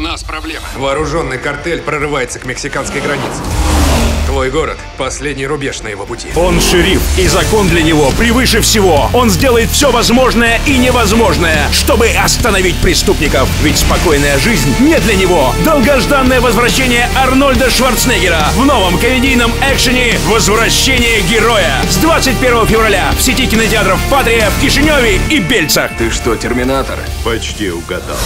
У нас проблема. Вооруженный картель прорывается к мексиканской границе. Твой город — последний рубеж на его пути. Он шериф, и закон для него превыше всего. Он сделает все возможное и невозможное, чтобы остановить преступников. Ведь спокойная жизнь не для него. Долгожданное возвращение Арнольда Шварценеггера в новом комедийном экшене «Возвращение героя» с 21 февраля в сети кинотеатров «Патрия» в Кишиневе и Бельцах. Ты что, терминатор? Почти угадал.